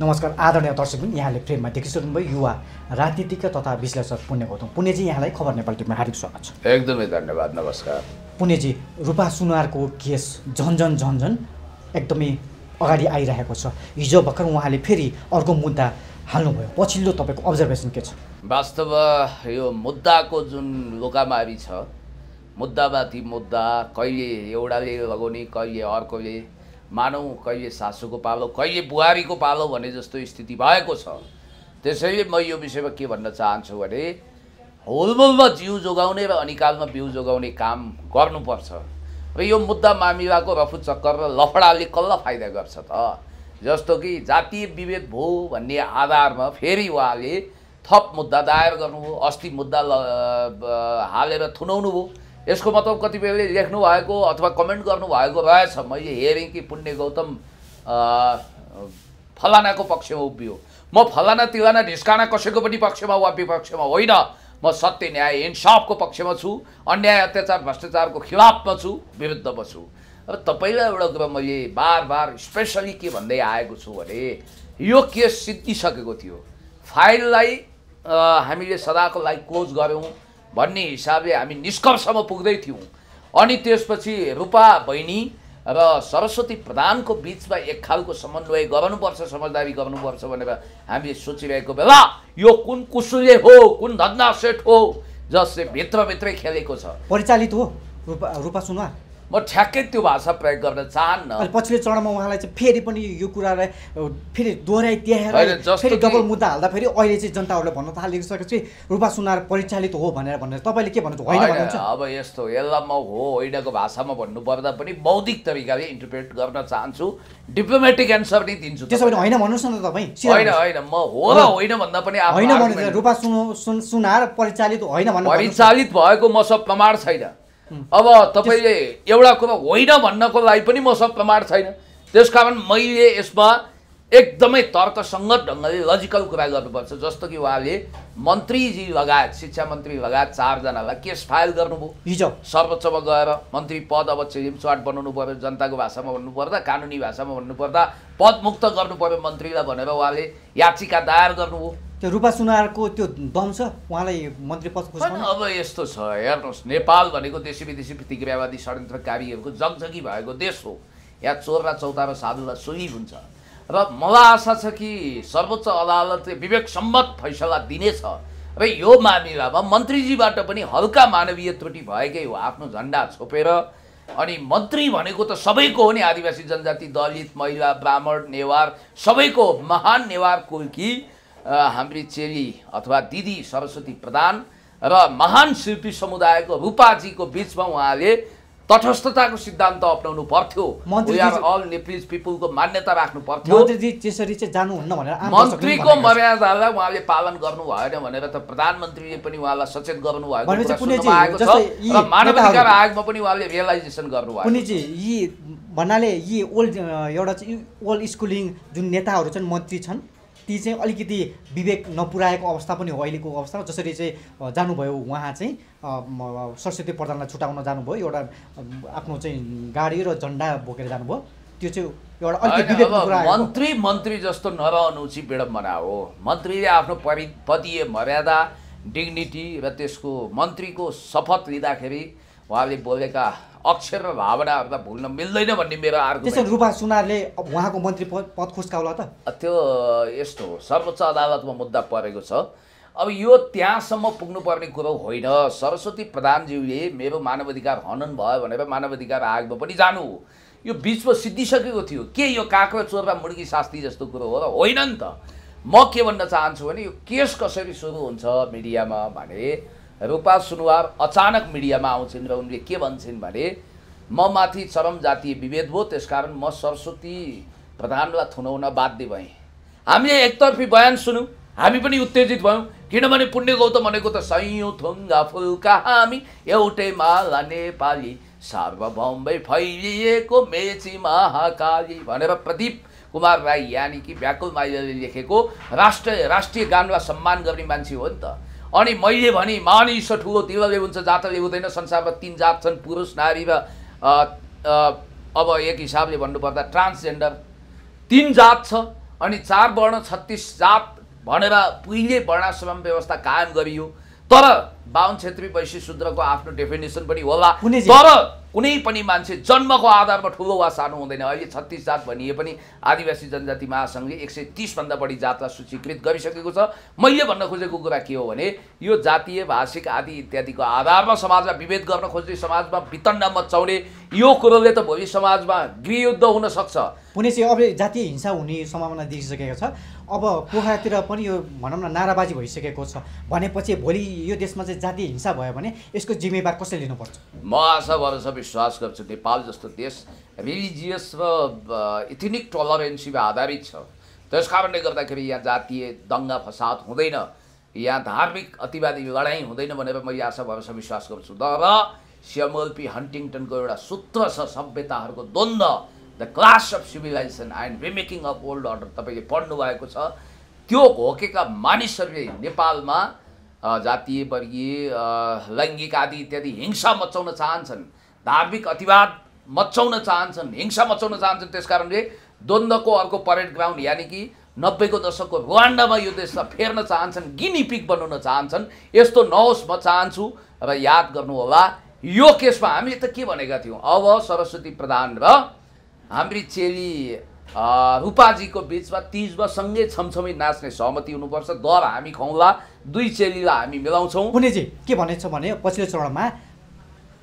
नमस्कार आदरणीय दर्शकबिन यहाँले फ्रेममा देखिसक्नुभयो युवा राजनीतिज्ञ तथा विश्लेषक पुण्य गौतम पुण्यजी यहाँलाई खबर नेपाल टिममा हार्दिक स्वागत छ। एकदमै धन्यवाद नमस्कार। पुण्यजी रूपा सुनुवारको केस झन्झन झन्झन एकदमै अगाडि आइरहेको छ। हिजो भर्खर उहाँले फेरि अर्को मुद्दा हाल्नुभयो। पछिल्लो तपाईँको अब्जर्भेसन के छ? वास्तवमा यो मुद्दाको जुन लोकामारी छ मुद्दामाथि मुद्दा कहिले एउटाले लगाउने कहिले अर्कोले मानौँ कहिले सासूको पालो कहिले बुहारीको पालो भने जस्तो स्थिति भएको छ। त्यसैले म यो विषयमा के भन्न चाहन्छु भने होलमोलमा जिउ जोगाउने र अनिकालमा बिउ जोगाउने काम गर्नुपर्छ। र यो मुद्दा मामिलाको रफु चक्कर र लफडाले कसलाई फाइदा गर्छ त? जस्तो कि जातीय विभेद भयो भन्ने आधारमा फेरि उहाँले थप मुद्दा दायर गर्नुभयो अस्ति मुद्दा हालेर थुनाउनु भयो यसको मतलब कतिपयले लेख्नु भएको अथवा कमेन्ट गर्नुभएको रहेछ। मैले हेरेँ कि पुण्य गौतम फलानाको पक्षमा उभियो। म फलाना तिलाना ढिस्काना कसैको पनि पक्षमा वा विपक्षमा होइन। म सत्य न्याय इन्साफको पक्षमा छु। अन्याय अत्याचार भ्रष्टाचारको खिलाफमा छु। विरुद्धमा छु। अब तपाईँलाई एउटा कुरा मैले बार बार स्पेसली के भन्दै आएको छु भने यो केस सिद्धिसकेको थियो। फाइललाई हामीले सदाको लागि क्लोज गऱ्यौँ। भन्ने हिसाबले हामी निष्कर्षमा पुग्दै थियौँ अनि त्यसपछि रूपा बहिनी र सरस्वती प्रधानको बिचमा एक खालको समन्वय गर्नुपर्छ समझदारी गर्नुपर्छ भनेर हामीले सोचिरहेको बेला यो कुन कुसुले हो कुन धन्दा सेट हो जसले भित्रभित्रै खेलेको छ? परिचालित हो। रूपा रूपा सुनुवार म ठ्याक्कै त्यो भाषा प्रयोग गर्न चाहन्न। पछिल्लो चरणमा उहाँलाई चाहिँ फेरि पनि यो कुरालाई फेरि दोहोऱ्याइ फेरि कि- डबल मुद्दा हाल्दा फेरि अहिले चाहिँ जनताहरूले भन्न थालिसकेपछि रूपा सुनार परिचालित हो भनेर भनेर। तपाईँले के भन्नुहुन्छ? होइन अब यस्तो यसलाई म हो होइनको भाषामा भन्नुपर्दा पनि बौद्धिक तरिकाले इन्टरप्रेट गर्न चाहन्छु। डिप्लोमेटिक एन्सर नै दिन्छु त्यसो भने। होइन भन्नुहोस् न त तपाईँ। होइन। होइन म हो र होइन भन्दा पनि होइन रूपा सुनु सुन सुनार परिचालित होइन भन्नु। परिचालित भएको मसँग प्रमाण छैन। अब तपाईँले एउटा कुरो होइन भन्नको लागि पनि मसँग प्रमाण छैन। त्यसकारण मैले यसमा एकदमै तर्कसङ्गत ढङ्गले लजिकल कुरा गर्नुपर्छ। जस्तो कि उहाँले मन्त्रीजी लगायत शिक्षा मन्त्री लगायत चारजनालाई केस फाइल गर्नुभयो। हिजो। सर्वोच्चमा गएर मन्त्री पद अब चिम चार्ट बनाउनु पऱ्यो जनताको भाषामा भन्नुपर्दा कानुनी भाषामा भन्नुपर्दा पदमुक्त गर्नु पऱ्यो मन्त्रीलाई भनेर उहाँले याचिका दायर गर्नुभयो। त्यो रूपा सुनारको त्यो दम छ उहाँलाई मन्त्री पद खोज्नु। अब यस्तो छ हेर्नुहोस् नेपाल भनेको देशी विदेशी प्रतिक्रियावादी षड्यन्त्रकारीहरूको जगजगी भएको देश हो। यहाँ चोर र चौता र साधुलाई सोही हुन्छ। र मलाई आशा छ कि सर्वोच्च अदालतले विवेक सम्मत फैसला दिनेछ। र यो मामिलामा मन्त्रीजीबाट पनि हल्का मानवीय त्रुटि भएकै हो आफ्नो झन्डा छोपेर। अनि मन्त्री भनेको त सबैको हो नि आदिवासी जनजाति दलित महिला ब्राह्मण नेवार सबैको। महान नेवार कुलकी हाम्री चेली अथवा दिदी सरस्वती प्रधान र महान शिल्पी समुदायको रूपाजीको बिचमा उहाँले तटस्थताको सिद्धान्त अप्नाउनु पर्थ्यो। all Nepalese पिपुलको मान्यता राख्नु पर्थ्यो। त्यसरी चाहिँ जानुहुन्न भनेर मन्त्रीको। मर्यादालाई उहाँले पालन गर्नु भएन भनेर त प्रधानमन्त्रीले पनि उहाँलाई सचेत गर्नु भएको छ जस्तै यी र मानवाधिकार नेताहरू- आयोगमा पनि उहाँले रियलाइजेसन गर्नुभएको पुनिजी यी भन्नाले यी ओल्ड एउटा ओल्ड स्कुलिङ जुन नेताहरू छन् मन्त्री छन् ती चाहिँ अलिकति विवेक नपुर्याएको अवस्था पनि हो अहिलेको अवस्था। जसरी चाहिँ जानुभयो उहाँ चाहिँ सरस्वती प्रधानलाई छुटाउन जानुभयो। एउटा आफ्नो चाहिँ गाडी र झन्डा बोकेर जानुभयो। त्यो चाहिँ एउटा अलिकति मन्त्री मन्त्री जस्तो नरहनु चाहिँ विडम्बना हो। मन्त्रीले आफ्नो परि पदीय मर्यादा डिग्निटी र त्यसको मन्त्रीको शपथ लिँदाखेरि उहाँले बोलेका अक्षर र भावनाहरूलाई भुल्न मिल्दैन भन्ने मेरो त्यसरी आर्गुमेन्ट रूपा सुनारले उहाँको मन्त्री पद पद खोज्काउला त। त्यो यस्तो हो सर्वोच्च अदालतमा मुद्दा परेको छ। अब यो त्यहाँसम्म पुग्नुपर्ने कुरो होइन। सरस्वती प्रधानज्यूले मेरो मानवाधिकार हनन भयो भनेर मानवाधिकार आयोगमा पनि जानु। हो यो बिचमा सिद्धिसकेको थियो। के यो काँक्रो चोर र मुर्गी शास्त्री जस्तो कुरो हो र होइन नि त। म के भन्न चाहन्छु भने यो केस कसरी सुरु हुन्छ मिडियामा भने रूपा सुनवार अचानक मिडियामा आउँछिन् र उनले के भन्छन् भने म माथि चरम जातीय विभेद भयो त्यसकारण म सरस्वती प्रधानलाई थुनाउन बाध्य भएँ। हामीले एकतर्फी बयान सुन्यौँ हामी पनि उत्तेजित भयौँ किनभने पुण्य गौतम भनेको त सयौँ थुङ्गा फुल्का हामी एउटै माला नेपाली सार्वभौमै फैलिएको मेची महाकाली भनेर प्रदीप कुमार राई यानि कि व्याकुल माइलाले लेखेको राष्ट्रिय राष्ट्रिय गानलाई सम्मान गर्ने मान्छे हो नि त। अनि मैले भने मानिस ठुलो तिलले हुन्छ जातले हुँदैन संसारमा तिन जात छन् पुरुष नारी र अब एक हिसाबले भन्नुपर्दा ट्रान्सजेन्डर तिन जात छ अनि चार वर्ण छत्तिस जात भनेर पहिले वर्णाश्रम व्यवस्था कायम गरियो। तर बाहुन छेत्री वैश्य शूद्रको आफ्नो डेफिनेसन पनि होला। तर कुनै पनि मान्छे जन्मको आधारमा ठुलो वा सानो हुँदैन। अहिले छत्तिस जात भनिए पनि आदिवासी जनजाति महासङ्घले एक सय तिसभन्दा बढी जातलाई सूचीकृत गरिसकेको छ। मैले भन्न खोजेको कुरा के हो भने यो जातीय भाषिक आदि इत्यादिको आधारमा समाजमा विभेद गर्न खोज्ने समाजमा वितण्ड मचाउने यो कुरोले त भोलि समाजमा गृहयुद्ध हुन सक्छ। चाहिँ अब जातीय हिंसा हुने सम्भावना देखिसकेको छ। अब पोखरातिर पनि यो भनौँ न नाराबाजी भइसकेको छ। भनेपछि भोलि यो देशमा चाहिँ जातीय हिंसा भयो भने यसको जिम्मेवार कसले लिनुपर्छ? म आशा भरोसा विश्वास गर्छु नेपाल जस्तो देश रिलिजियस र इथिनिक टलरेन्सीमा आधारित छ। त्यस कारणले गर्दाखेरि यहाँ जातीय दङ्गा फसाद हुँदैन। यहाँ धार्मिक अतिवादी लडाइँ हुँदैन भनेर मैले आशा भरोसा विश्वास गर्छु। तर सिएमएलपी हन्टिङटनको एउटा सूत्र छ सभ्यताहरूको द्वन्द्व the clash of civilization and remaking of old order तपाईँले पढ्नु भएको छ। त्यो घोकेका मानिसहरूले नेपालमा जातीय वर्गीय लैङ्गिक आदि इत्यादि हिंसा मचाउन चाहन्छन्। धार्मिक अतिवाद मचाउन चाहन्छन्। हिंसा मचाउन चाहन्छन्। त्यस कारणले द्वन्द्वको अर्को परेड ग्राउन्ड यानि कि नब्बेको दशकको रुवान्डामा यो देशलाई फेर्न चाहन्छन्। गिनी पिक बनाउन चाहन्छन्। यस्तो नहोस् म चाहन्छु। र याद गर्नुहोला यो केसमा हामीले त के भनेका थियौँ? अब सरस्वती प्रधान र हाम्री चेली रूपाजीको बिचमा तिजमा सँगै छमछमी नाच्ने सहमति हुनुपर्छ। दर हामी खुवाउँला दुई चेलीलाई हामी मिलाउँछौँ। पुणेजी के भनेको छ भने पछिल्लो चरणमा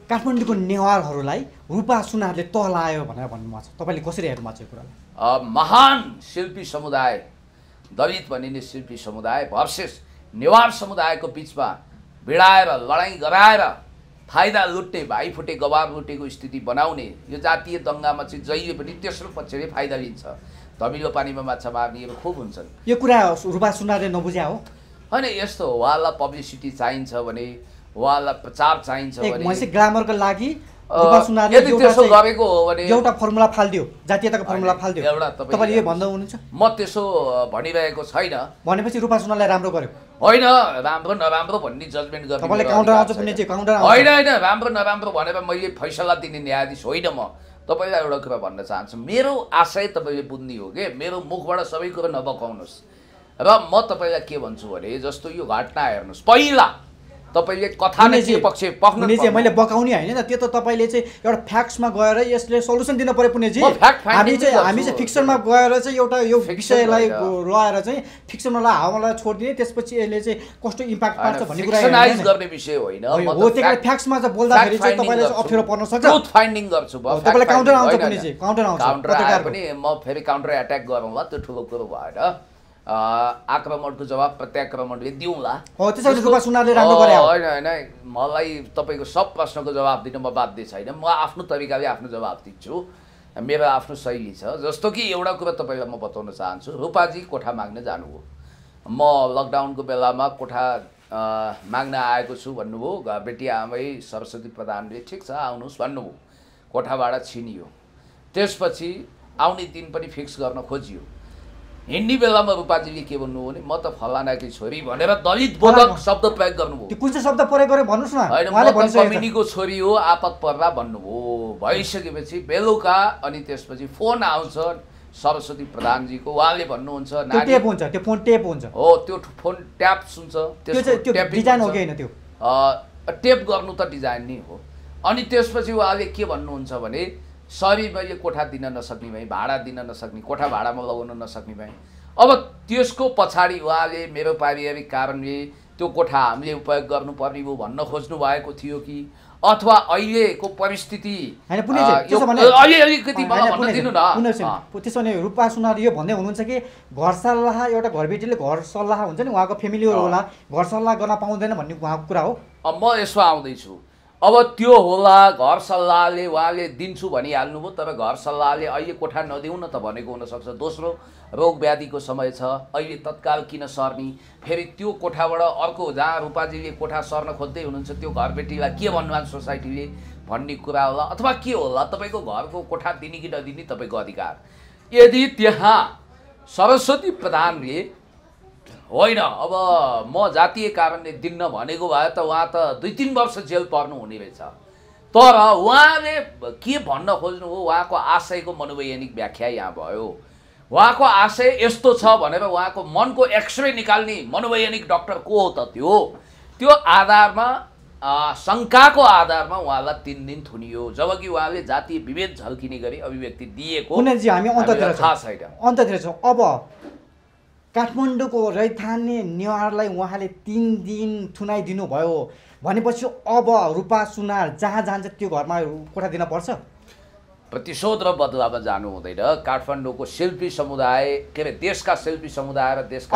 काठमाडौँको नेवारहरूलाई रूपा सुनारले तहलायो भनेर भन्नुभएको छ। तपाईँले कसरी हेर्नु भएको छ यो कुरालाई? महान शिल्पी समुदाय दलित भनिने शिल्पी समुदाय भर्सेस नेवार समुदायको बिचमा भिडाएर लडाइँ गराएर फाइदा लुट्ने भाइ फुटे गवार लुटेको स्थिति बनाउने यो जातीय दङ्गामा चाहिँ जहिले पनि तेस्रो पक्षले फाइदा लिन्छ। धमिलो पानीमा माछा मार्नेहरू खुब हुन्छन्। यो कुरा रूपा सुनारले नबुझ्या हो? होइन यस्तो हो, उहाँलाई पब्लिसिटी चाहिन्छ भने उहाँलाई प्रचार चाहिन्छ भने ग्रामरको लागि यदि त्यसो गरेको हो भने एउटा फर्मुला फालिदियो जातीयताको फर्मुला फालिदियो। एउटा तपाईँले यो। भन्दा हुनुहुन्छ? म त्यसो भनिरहेको छैन। भनेपछि रूपा सुनारलाई राम्रो गर्यो। होइन राम्रो नराम्रो भन्ने जजमेन्ट गर्ने होइन होइन राम्रो नराम्रो भनेर मैले फैसला दिने न्यायाधीश होइन म। तपाईँलाई एउटा कुरा भन्न चाहन्छु। मेरो आशय तपाईँले बुझ्ने हो कि? मेरो मुखबाट सबै कुरा नबकाउनुहोस्। र म तपाईँलाई के भन्छु भने जस्तो यो घटना हेर्नुहोस्। पहिला तपाईँले कथा नै पक्ष पक्नु चाहिँ मैले बकाउने होइन नि त त्यो त तपाईँले चाहिँ एउटा फ्याक्ट्समा गएर यसले सल्युसन दिन पऱ्यो पुण्यजी हामी चाहिँ। हामी चाहिँ फिक्सनमा गएर चाहिँ एउटा यो विषयलाई। लगाएर चाहिँ फिक्सनलाई हावालाई छोडिदिने त्यसपछि यसले चाहिँ कस्तो इम्प्याक्ट पार्छ भन्ने कुरा। गर्ने विषय होइन हो, त्यही fact- फ्याक्समा चाहिँ बोल्दाखेरि चाहिँ तपाईँलाई चाहिँ अप्ठ्यारो पर्न सक्छ ट्रुथ फाइन्डिङ गर्छु तपाईँलाई finding आउँछ चाहिँ, counter आउँछ, पत्रकारको। पनि म फेरि काउन्टर एट्याक गरौँला त्यो ठुलो कुरो भएन अ, आक्रमणको जवाब प्रत्याक्रमणले दिउँला। होइन होइन मलाई तपाईँको सब प्रश्नको जवाब दिन म बाध्य छैन म आफ्नो तरिकाले आफ्नो जवाब दिन्छु मेरो आफ्नो शैली छ जस्तो कि एउटा कुरा तपाईँलाई म बताउन चाहन्छु रूपाजी कोठा माग्न जानुभयो म लकडाउनको बेलामा कोठा माग्न आएको छु भन्नुभयो बेटी आमै सरस्वती प्रधानले ठिक छ आउनुहोस् भन्नुभयो कोठाबाट छिनियो त्यसपछि आउने दिन पनि फिक्स गर्न खोजियो हिँड्ने बेलामा रूपाजीले के भन्नुभयो भने म त फलानाकी छोरी भनेर दलित बोधक। शब्द प्रयोग गर्नुभयो। त्यो कुन चाहिँ शब्द प्रयोग गर्यो भन्नुहोस् न। होइन। कम्युनीको छोरी हो आपत पर्दा भन्नुभयो। भइसकेपछि बेलुका अनि त्यसपछि फोन आउँछ सरस्वती प्रधानजीको। उहाँले भन्नुहुन्छ टेप हुन्छ त्यो फोन टेप हुन्छ। हो त्यो फोन ट्याप सुन्छ डिजाइन हो। कि होइन त्यो? टेप गर्नु त डिजाइन नै हो। अनि त्यसपछि उहाँले के भन्नुहुन्छ भने सरी मैले कोठा दिन नसक्ने भएँ भाडा दिन नसक्ने कोठा भाडामा लगाउन नसक्ने भएँ। अब त्यसको पछाडि उहाँले मेरो पारिवारिक कारणले त्यो कोठा हामीले उपयोग गर्नुपर्ने हो भन्न खोज्नु भएको थियो कि अथवा अहिलेको परिस्थिति त्यसो भने अलिकति दिनु न। त्यसो रूपा सुनार यो भन्दै हुनुहुन्छ कि घर सल्लाह एउटा घरबेटीले घर सल्लाह हुन्छ नि उहाँको अँ। होला। घर सल्लाह गर्न पाउँदैन भन्ने उहाँको कुरा हो। म यसमा आउँदैछु। अब त्यो होला घर सल्लाहले उहाँले दिन्छु भनिहाल्नुभयो तर घर सल्लाहले अहिले कोठा नदिउँ न त भनेको हुनसक्छ। दोस्रो रोग व्याधिको समय छ। अहिले तत्काल किन सर्ने? फेरि त्यो कोठाबाट अर्को जहाँ रूपाजीले कोठा सर्न खोज्दै हुनुहुन्छ त्यो घरबेटीलाई के भन्नु सोसाइटीले भन्ने कुरा होला? अथवा के होला? तपाईँको घरको कोठा दिने कि नदिने तपाईँको अधिकार? यदि त्यहाँ सरस्वती प्रधानले होइन अब म जातीय कारणले दिन्न भनेको भए त उहाँ त दुई तिन वर्ष जेल पर्नु हुने रहेछ। तर उहाँले के भन्न खोज्नु हो उहाँको आशयको मनोवैज्ञानिक व्याख्या यहाँ भयो। उहाँको आशय यस्तो छ भनेर उहाँको मनको एक्सरे निकाल्ने मनोवैज्ञानिक डक्टर को हो त त्यो? त्यो आधारमा शङ्काको आधारमा उहाँलाई तिन दिन थुनियो। जबकि उहाँले जातीय विभेद झल्किने गरी अभिव्यक्ति दिएको हामी अन्ततिर थाहा छैन। अन्ततिर छौँ। अब काठमाडौँको रैथाने नेवारलाई उहाँले तिन दिन थुनाइदिनु भयो भनेपछि अब रूपा सुनार जहाँ जान्छ त्यो घरमा कोठा दिन पर्छ? प्रतिशोध र बदलामा जानु हुँदैन। काठमाडौँको शिल्पी समुदाय के अरे देशका शिल्पी समुदाय र देशका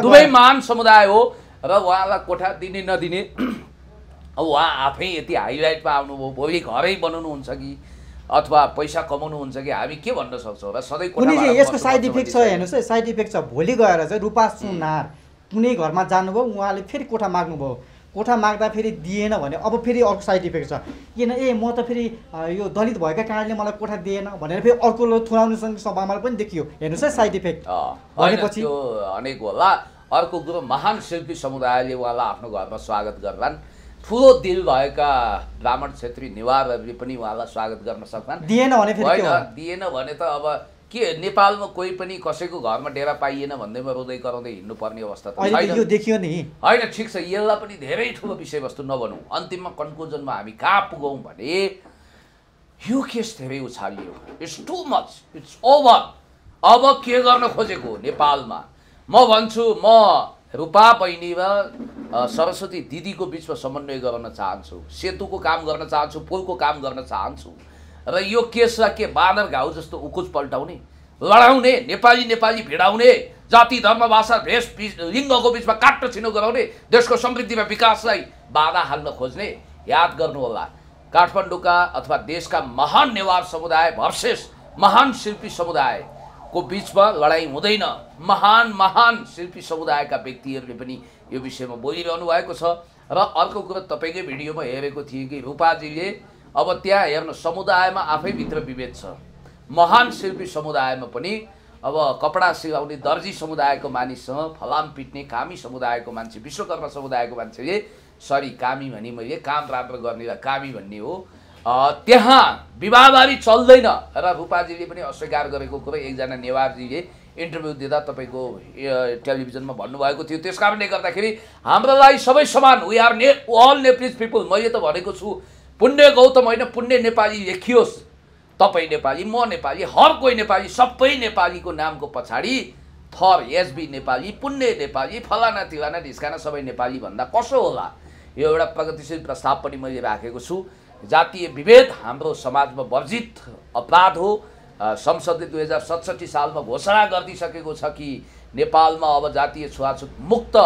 दुवै। महान समुदाय हो र उहाँलाई कोठा दिने नदिने। अब उहाँ आफै यति हाइलाइटमा आउनुभयो भोलि घरै बनाउनुहुन्छ कि? अथवा पैसा कमाउनुहुन्छ कि हामी के भन्न सक्छौँ र सधैँ कुनै कोठामा चाहिँ यसको साइड इफेक्ट छ हेर्नुहोस् है साइड इफेक्ट छ। भोलि गएर चाहिँ रूपा सुनार कुनै घरमा जानुभयो उहाँले फेरि कोठा माग्नुभयो। कोठा माग्दा फेरि दिएन भने अब फेरि अर्को साइड इफेक्ट छ। किन ए म त फेरि यो दलित भएका कारणले मलाई कोठा दिएन भनेर फेरि अर्को थुनाउने सम्भावना पनि देखियो। हेर्नुहोस् है साइड इफेक्ट। भनेपछि- अनेक होला। अर्को कुरो महान शिल्पी समुदायले उहाँलाई आफ्नो घरमा स्वागत गर्लान्। ठुलो दिल भएका ब्राह्मण क्षेत्री नेवारहरूले पनि उहाँलाई स्वागत गर्न सक्लान्। दिएन भने होइन दिएन भने त अब के नेपालमा कोही पनि कसैको घरमा डेरा पाइएन भन्दैमा रोँदै कराउँदै हिँड्नुपर्ने अवस्था त देखियो नि। होइन ठिक छ यसलाई पनि धेरै ठुलो विषयवस्तु नबनौँ अन्तिममा कन्क्लुजनमा हामी कहाँ पुगौँ भने यो केस धेरै उछालियो। It's too much it's over अब के गर्न खोजेको नेपालमा? म भन्छु म रूपा बहिनी र सरस्वती दिदीको बिचमा समन्वय गर्न चाहन्छु। सेतुको काम गर्न चाहन्छु पुलको काम गर्न चाहन्छु। र यो केसलाई के बाँदर घाउ जस्तो उकुच पल्टाउने लडाउने नेपाली नेपाली भिडाउने जाति धर्म भाषा भेष लिङ्गको बिचमा काट्न छिनो गराउने देशको समृद्धि र विकासलाई बाधा हाल्न खोज्ने याद गर्नुहोला। काठमाडौँका अथवा देशका महान नेवार समुदाय भर्सेस महान शिल्पी समुदायको बिचमा लडाइँ हुँदैन। महान महान शिल्पी समुदायका व्यक्तिहरूले पनि यो विषयमा बोलिरहनु भएको छ। र अर्को कुरो तपाईँकै भिडियोमा हेरेको थिएँ कि रूपाजीले अब त्यहाँ हेर्नु समुदायमा आफैभित्र विभेद छ। महान शिल्पी समुदायमा पनि अब कपडा सिलाउने दर्जी समुदायको मानिससँग फलाम पिट्ने कामी समुदायको मान्छे विश्वकर्मा समुदायको मान्छेले सरी कामी भने मैले काम राम्रो गर्नेलाई कामी भन्ने हो। त्यहाँ विवाहबारी चल्दैन। र रूपाजीले पनि अस्वीकार गरेको कुरो एकजना नेवारजीले इन्टरभ्यू दिँदा तपाईँको टेलिभिजनमा भन्नुभएको थियो। त्यस कारणले गर्दाखेरि हाम्रो लागि सबै समान वी आर ने अल नेप्लिज पिपुल मैले त भनेको छु पुण्य गौतम होइन पुण्य नेपाली लेखियोस्। तपाईँ नेपाली म नेपाली हर कोही नेपाली सबै नेपालीको नामको पछाडि थर एसबी नेपाली पुण्य नेपाली फलाना तिलाना ढिस्काना सबै नेपाली भन्दा कसो होला? यो एउटा प्रगतिशील प्रस्ताव पनि मैले राखेको छु। जातीय विभेद हाम्रो समाजमा वर्जित अपराध हो। संसदले दुई हजार सतसट्ठी सालमा घोषणा गरिदिइसकेको छ कि नेपालमा अब जातीय छुवाछुत मुक्त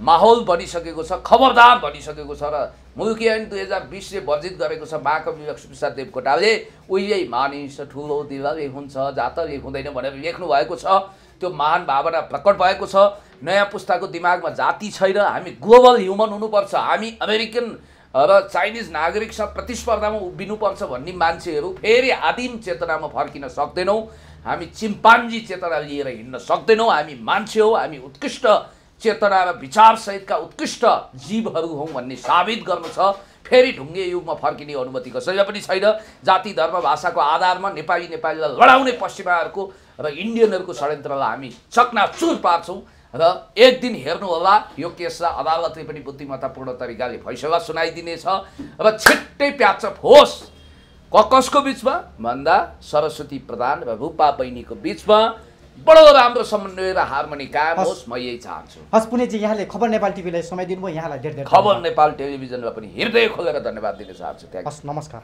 माहौल बनिसकेको छ खबरदार बनिसकेको छ र मुलुकी ऐन दुई हजार बिसले वर्जित गरेको छ महाकवि लक्ष्मीप्रसाद देवकोटाले उहिले मानिस ठुलो दिलले हुन्छ जातले हुँदैन भनेर लेख्नु भएको छ। त्यो महान भावना प्रकट भएको छ। नयाँ पुस्ताको दिमागमा जाति छैन हामी ग्लोबल ह्युमन हुनुपर्छ। हामी अमेरिकन र चाइनिज नागरिकसँग प्रतिस्पर्धामा उभिनुपर्छ भन्ने मान्छेहरू फेरि आदिम चेतनामा फर्किन सक्दैनौँ। हामी चिम्पान्जी चेतना लिएर हिँड्न सक्दैनौँ। हामी मान्छे हौ हामी उत्कृष्ट चेतना र विचारसहितका उत्कृष्ट जीवहरू हौँ भन्ने साबित गर्नु छ। फेरि ढुङ्गे युगमा फर्किने अनुमति कसैलाई पनि छैन। जाति धर्म भाषाको आधारमा नेपाली नेपालीलाई लडाउने पश्चिमाहरूको र इन्डियनहरूको षड्यन्त्रलाई हामी चकनाचुर पार्छौँ। र एक दिन हेर्नुहोला यो केसलाई अदालतले पनि बुद्धिमत्तापूर्ण तरिकाले फैसला सुनाइदिनेछ र छिट्टै प्याचअप होस्। क कसको बिचमा? भन्दा सरस्वती प्रधान र रूपा बहिनीको बिचमा। बडो राम्रो समन्वय र हार्मोनी कायम हस्। म यही चाहन्छु। हस् पुण्यजी यहाँले खबर नेपाल टिभीलाई समय दिनुभयो यहाँलाई खबर नेपाल टेलिभिजनलाई पनि हृदय खोलेर धन्यवाद दिन चाहन्छु। त्यहाँ हस् नमस्कार।